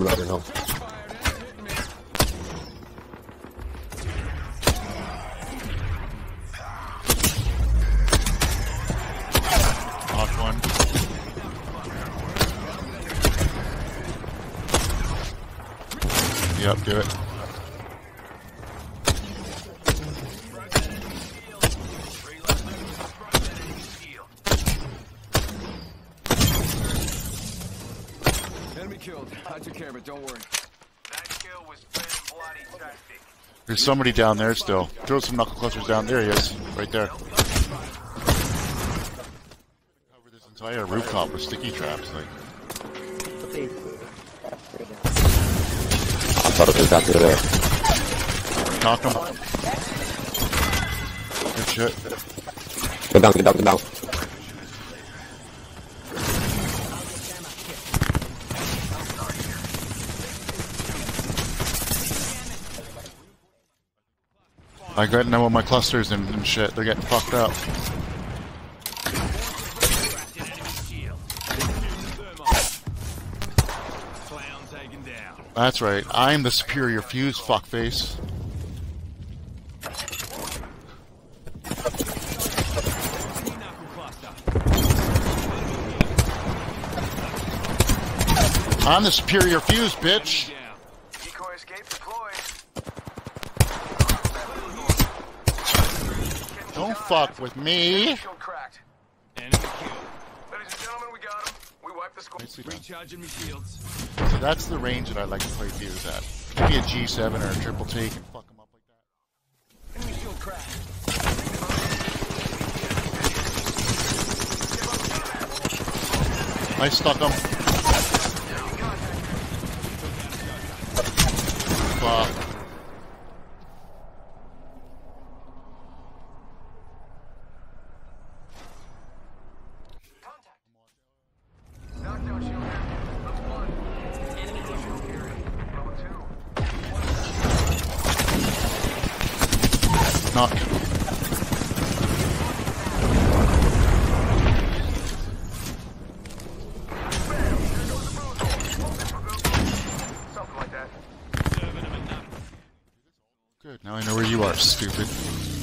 now. Knock one. Yep, do it. Enemy killed. I took care of it, don't worry. That kill was very bloody tactic. There's somebody down there still. Throw some knuckle clusters down. There he is. Right there. Cover this entire rooftop with sticky traps. Like, I thought it was back there. knock him. Good shit. Get down, get down, get down. I got now with my clusters and, and shit. They're getting fucked up. That's right. I'm the superior fuse, fuckface. I'm the superior fuse, bitch. Decoy escape deployed. Don't fuck with me. Him. So that's the range that I like to play fuse at. Maybe a G7 or a triple take and fuck them up like that. I stuck them. Fuck. That. Good. Now I know where you are, stupid.